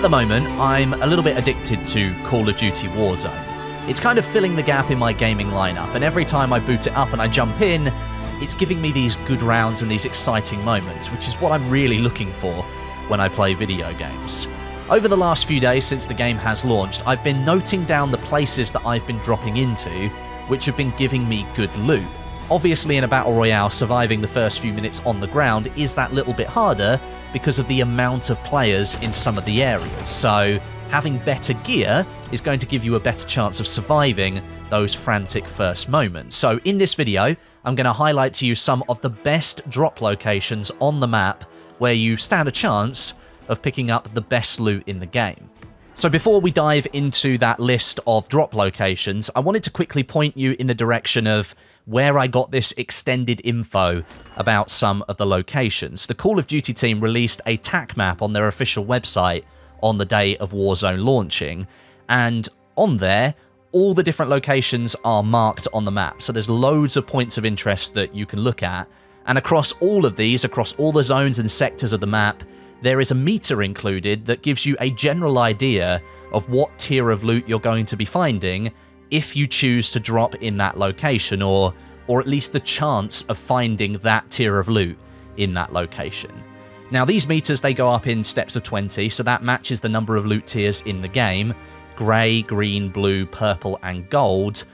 At the moment, I'm a little bit addicted to Call of Duty Warzone. It's kind of filling the gap in my gaming lineup, and every time I boot it up and I jump in, it's giving me these good rounds and these exciting moments, which is what I'm really looking for when I play video games. Over the last few days since the game has launched, I've been noting down the places that I've been dropping into, which have been giving me good loot. Obviously, in a Battle Royale, surviving the first few minutes on the ground is that little bit harder because of the amount of players in some of the areas, so having better gear is going to give you a better chance of surviving those frantic first moments. So in this video, I'm going to highlight to you some of the best drop locations on the map where you stand a chance of picking up the best loot in the game. So before we dive into that list of drop locations, I wanted to quickly point you in the direction of where I got this extended info about some of the locations. The Call of Duty team released a TAC map on their official website on the day of Warzone launching, and on there, all the different locations are marked on the map. So there's loads of points of interest that you can look at, and across all of these, across all the zones and sectors of the map, there is a meter included that gives you a general idea of what tier of loot you're going to be finding if you choose to drop in that location, or, or at least the chance of finding that tier of loot in that location. Now these meters, they go up in steps of 20, so that matches the number of loot tiers in the game, grey, green, blue, purple and gold,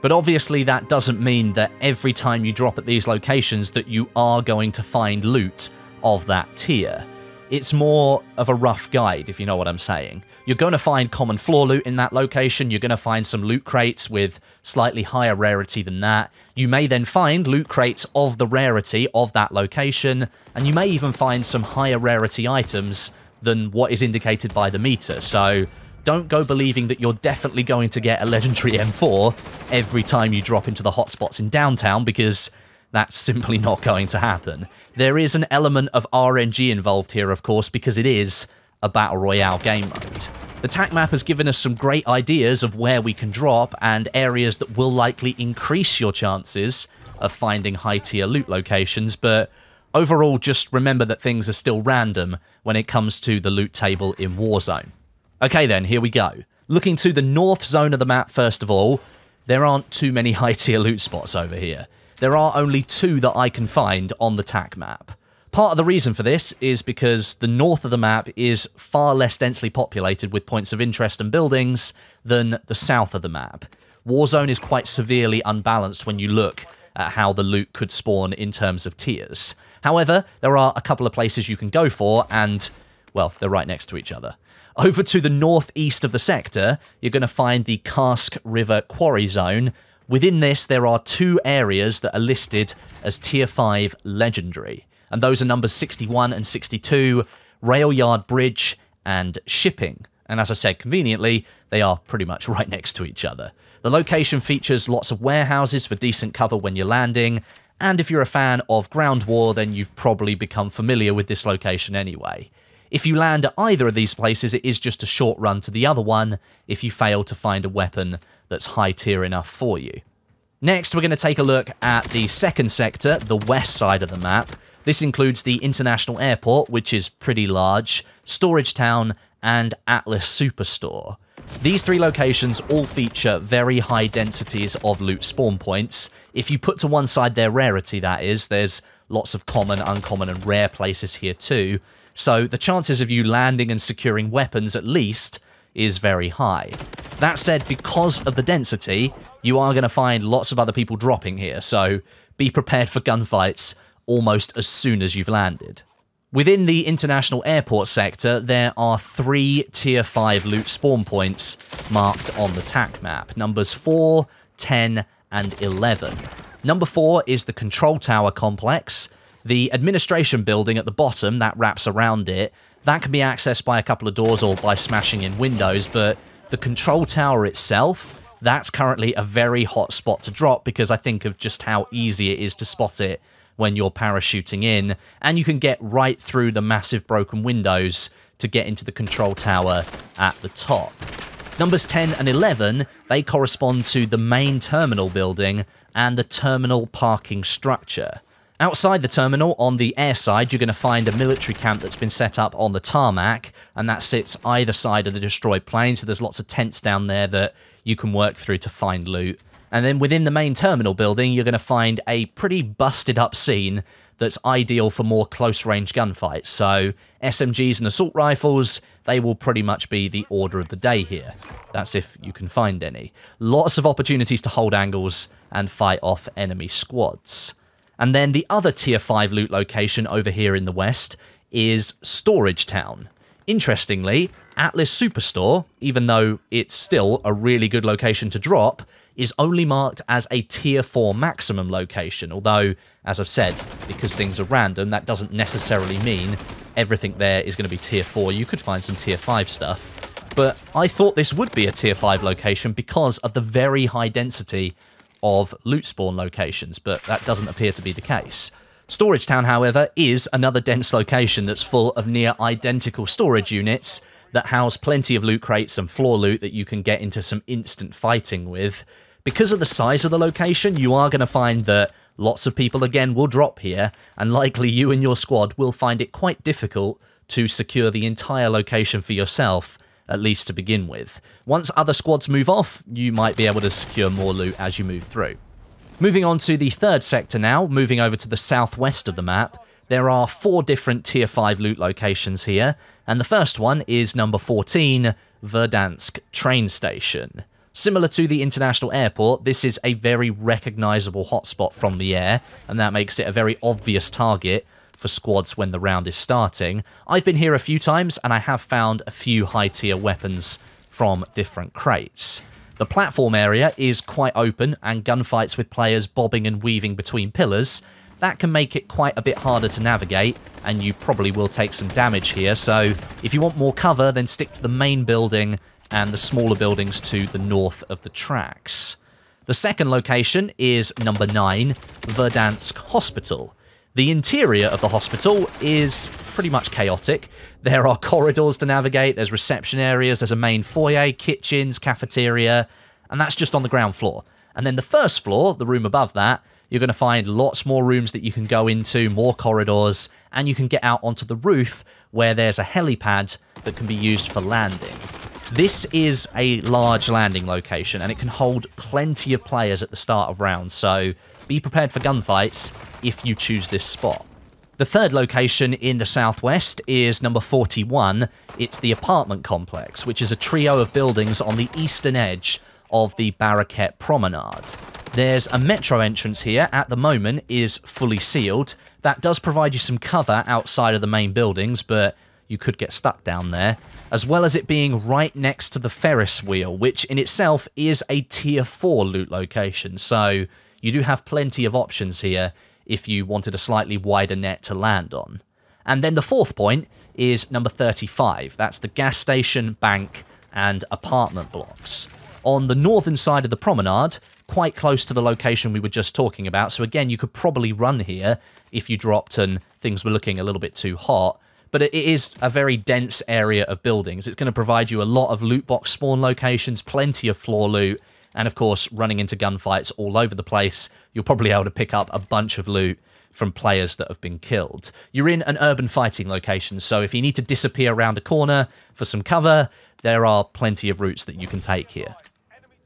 but obviously that doesn't mean that every time you drop at these locations that you are going to find loot of that tier. It's more of a rough guide, if you know what I'm saying. You're going to find common floor loot in that location, you're going to find some loot crates with slightly higher rarity than that. You may then find loot crates of the rarity of that location, and you may even find some higher rarity items than what is indicated by the meter, so don't go believing that you're definitely going to get a legendary M4 every time you drop into the hotspots in downtown, because that's simply not going to happen. There is an element of RNG involved here, of course, because it is a Battle Royale game mode. The TAC map has given us some great ideas of where we can drop and areas that will likely increase your chances of finding high tier loot locations, but overall just remember that things are still random when it comes to the loot table in Warzone. Okay then, here we go. Looking to the north zone of the map first of all, there aren't too many high tier loot spots over here there are only two that I can find on the TAC map. Part of the reason for this is because the north of the map is far less densely populated with points of interest and buildings than the south of the map. Warzone is quite severely unbalanced when you look at how the loot could spawn in terms of tiers. However, there are a couple of places you can go for, and, well, they're right next to each other. Over to the northeast of the sector, you're going to find the Karst River Quarry Zone, Within this, there are two areas that are listed as Tier 5 Legendary, and those are numbers 61 and 62, Rail Yard Bridge, and Shipping. And as I said, conveniently, they are pretty much right next to each other. The location features lots of warehouses for decent cover when you're landing, and if you're a fan of Ground War, then you've probably become familiar with this location anyway. If you land at either of these places, it is just a short run to the other one if you fail to find a weapon that's high tier enough for you. Next, we're going to take a look at the second sector, the west side of the map. This includes the International Airport, which is pretty large, Storage Town, and Atlas Superstore. These three locations all feature very high densities of loot spawn points. If you put to one side their rarity, that is, there's lots of common, uncommon, and rare places here too. So the chances of you landing and securing weapons at least is very high. That said, because of the density, you are going to find lots of other people dropping here, so be prepared for gunfights almost as soon as you've landed. Within the international airport sector, there are three tier 5 loot spawn points marked on the TAC map, numbers 4, 10, and 11. Number 4 is the control tower complex. The administration building at the bottom that wraps around it that can be accessed by a couple of doors or by smashing in windows, but the control tower itself, that's currently a very hot spot to drop because I think of just how easy it is to spot it when you're parachuting in, and you can get right through the massive broken windows to get into the control tower at the top. Numbers 10 and 11, they correspond to the main terminal building and the terminal parking structure. Outside the terminal, on the air side, you're going to find a military camp that's been set up on the tarmac, and that sits either side of the destroyed plane, so there's lots of tents down there that you can work through to find loot. And then within the main terminal building, you're going to find a pretty busted up scene that's ideal for more close range gunfights. So SMGs and assault rifles, they will pretty much be the order of the day here. That's if you can find any. Lots of opportunities to hold angles and fight off enemy squads. And then the other tier 5 loot location over here in the west is Storage Town. Interestingly, Atlas Superstore, even though it's still a really good location to drop, is only marked as a tier 4 maximum location, although, as I've said, because things are random, that doesn't necessarily mean everything there is going to be tier 4. You could find some tier 5 stuff. But I thought this would be a tier 5 location because of the very high density of loot spawn locations, but that doesn't appear to be the case. Storage Town, however, is another dense location that's full of near identical storage units that house plenty of loot crates and floor loot that you can get into some instant fighting with. Because of the size of the location, you are going to find that lots of people again will drop here, and likely you and your squad will find it quite difficult to secure the entire location for yourself at least to begin with. Once other squads move off, you might be able to secure more loot as you move through. Moving on to the third sector now, moving over to the southwest of the map, there are four different tier 5 loot locations here, and the first one is number 14, Verdansk train station. Similar to the international airport, this is a very recognisable hotspot from the air, and that makes it a very obvious target for squads when the round is starting. I've been here a few times and I have found a few high tier weapons from different crates. The platform area is quite open and gunfights with players bobbing and weaving between pillars. That can make it quite a bit harder to navigate and you probably will take some damage here so if you want more cover then stick to the main building and the smaller buildings to the north of the tracks. The second location is number 9, Verdansk Hospital. The interior of the hospital is pretty much chaotic. There are corridors to navigate, there's reception areas, there's a main foyer, kitchens, cafeteria, and that's just on the ground floor. And then the first floor, the room above that, you're going to find lots more rooms that you can go into, more corridors, and you can get out onto the roof where there's a helipad that can be used for landing. This is a large landing location and it can hold plenty of players at the start of rounds, so be prepared for gunfights if you choose this spot. The third location in the southwest is number 41. It's the apartment complex, which is a trio of buildings on the eastern edge of the Barakett Promenade. There's a metro entrance here, at the moment is fully sealed. That does provide you some cover outside of the main buildings, but you could get stuck down there, as well as it being right next to the Ferris wheel, which in itself is a tier 4 loot location, so you do have plenty of options here if you wanted a slightly wider net to land on. And then the fourth point is number 35. That's the gas station, bank, and apartment blocks. On the northern side of the promenade, quite close to the location we were just talking about, so again, you could probably run here if you dropped and things were looking a little bit too hot. But it is a very dense area of buildings. It's going to provide you a lot of loot box spawn locations, plenty of floor loot, and of course, running into gunfights all over the place, you'll probably be able to pick up a bunch of loot from players that have been killed. You're in an urban fighting location, so if you need to disappear around a corner for some cover, there are plenty of routes that you can take here.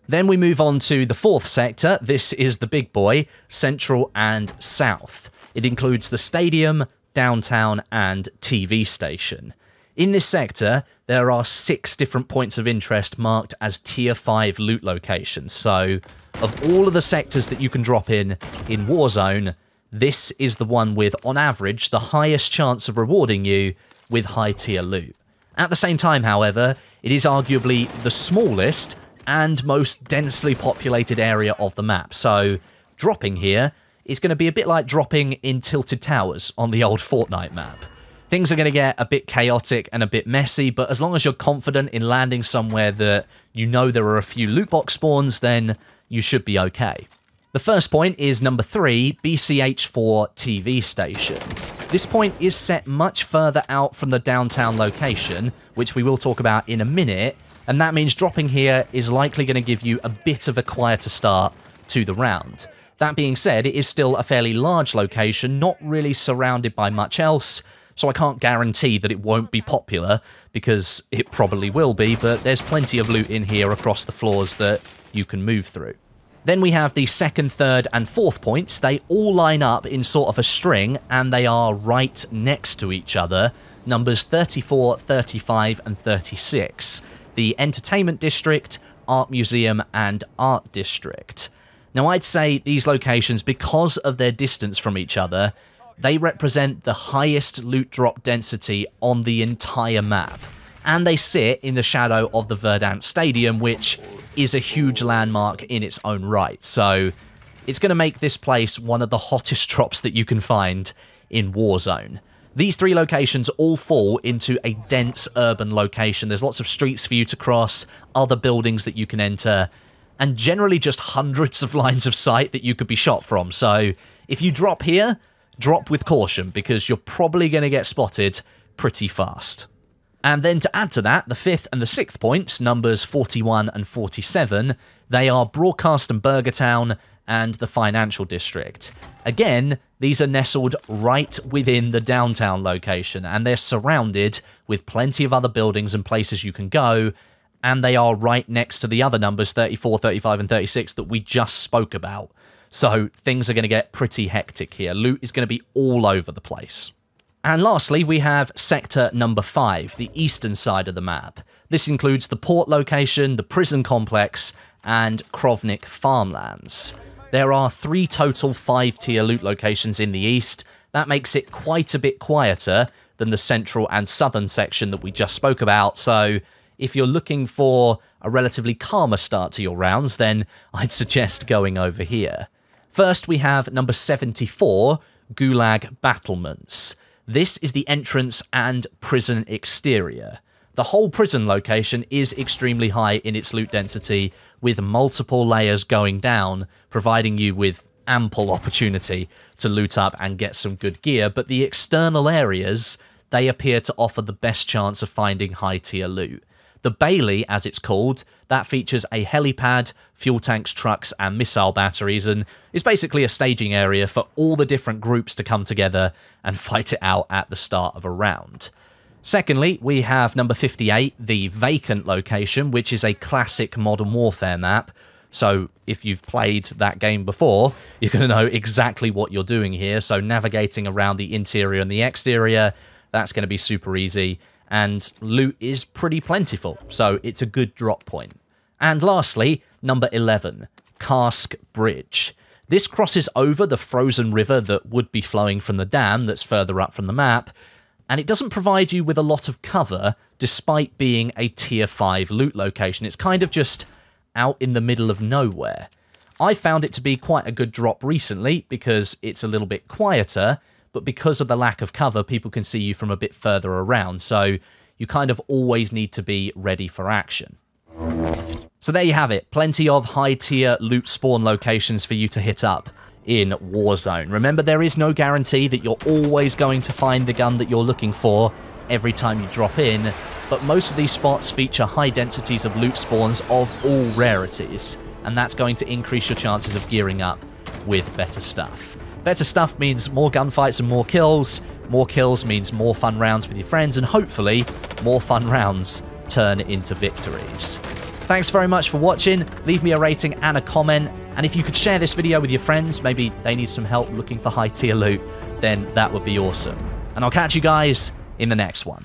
Then we move on to the fourth sector. This is the big boy, Central and South. It includes the stadium, downtown, and TV station. In this sector, there are six different points of interest marked as Tier 5 loot locations. So, of all of the sectors that you can drop in in Warzone, this is the one with, on average, the highest chance of rewarding you with high tier loot. At the same time, however, it is arguably the smallest and most densely populated area of the map, so dropping here is going to be a bit like dropping in Tilted Towers on the old Fortnite map. Things are going to get a bit chaotic and a bit messy, but as long as you're confident in landing somewhere that you know there are a few loot box spawns, then you should be okay. The first point is number 3, BCH4 TV station. This point is set much further out from the downtown location, which we will talk about in a minute, and that means dropping here is likely going to give you a bit of a quieter start to the round. That being said, it is still a fairly large location, not really surrounded by much else, so I can't guarantee that it won't be popular, because it probably will be, but there's plenty of loot in here across the floors that you can move through. Then we have the second, third, and fourth points. They all line up in sort of a string, and they are right next to each other. Numbers 34, 35, and 36. The Entertainment District, Art Museum, and Art District. Now, I'd say these locations, because of their distance from each other, they represent the highest loot drop density on the entire map. And they sit in the shadow of the Verdansk Stadium, which is a huge landmark in its own right. So it's going to make this place one of the hottest drops that you can find in Warzone. These three locations all fall into a dense urban location. There's lots of streets for you to cross, other buildings that you can enter, and generally just hundreds of lines of sight that you could be shot from. So if you drop here, drop with caution because you're probably going to get spotted pretty fast. And then to add to that, the fifth and the sixth points, numbers 41 and 47, they are Broadcast and Burgertown and the Financial District. Again, these are nestled right within the downtown location, and they're surrounded with plenty of other buildings and places you can go, and they are right next to the other numbers 34, 35, and 36 that we just spoke about. So things are going to get pretty hectic here. Loot is going to be all over the place. And lastly, we have sector number 5, the eastern side of the map. This includes the port location, the prison complex, and Krovnik farmlands. There are three total 5-tier loot locations in the east. That makes it quite a bit quieter than the central and southern section that we just spoke about, so if you're looking for a relatively calmer start to your rounds, then I'd suggest going over here. First, we have number 74, Gulag Battlements. This is the entrance and prison exterior. The whole prison location is extremely high in its loot density, with multiple layers going down, providing you with ample opportunity to loot up and get some good gear, but the external areas, they appear to offer the best chance of finding high tier loot. The Bailey, as it's called, that features a helipad, fuel tanks, trucks, and missile batteries, and is basically a staging area for all the different groups to come together and fight it out at the start of a round. Secondly, we have number 58, the vacant location, which is a classic Modern Warfare map. So if you've played that game before, you're going to know exactly what you're doing here. So navigating around the interior and the exterior, that's going to be super easy and loot is pretty plentiful, so it's a good drop point. And lastly, number 11, Cask Bridge. This crosses over the frozen river that would be flowing from the dam that's further up from the map, and it doesn't provide you with a lot of cover despite being a tier 5 loot location. It's kind of just out in the middle of nowhere. I found it to be quite a good drop recently because it's a little bit quieter but because of the lack of cover, people can see you from a bit further around, so you kind of always need to be ready for action. So there you have it, plenty of high tier loot spawn locations for you to hit up in Warzone. Remember, there is no guarantee that you're always going to find the gun that you're looking for every time you drop in, but most of these spots feature high densities of loot spawns of all rarities, and that's going to increase your chances of gearing up with better stuff. Better stuff means more gunfights and more kills. More kills means more fun rounds with your friends, and hopefully, more fun rounds turn into victories. Thanks very much for watching. Leave me a rating and a comment. And if you could share this video with your friends, maybe they need some help looking for high tier loot, then that would be awesome. And I'll catch you guys in the next one.